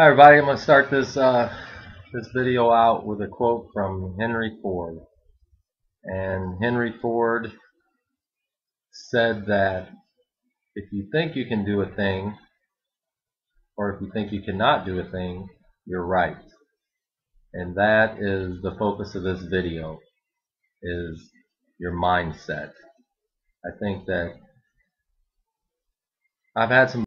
Hi everybody, I'm going to start this uh, this video out with a quote from Henry Ford. And Henry Ford said that if you think you can do a thing, or if you think you cannot do a thing, you're right. And that is the focus of this video, is your mindset. I think that I've had some